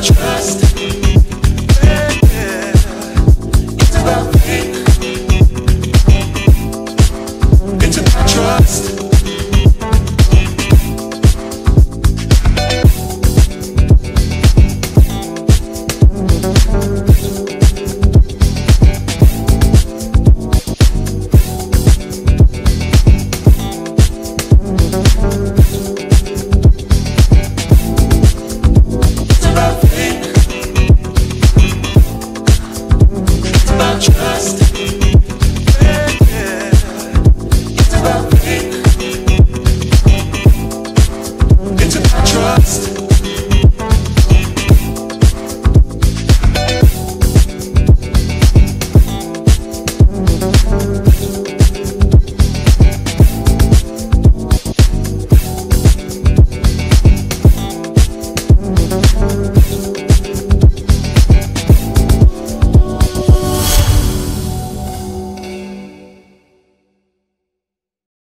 trust.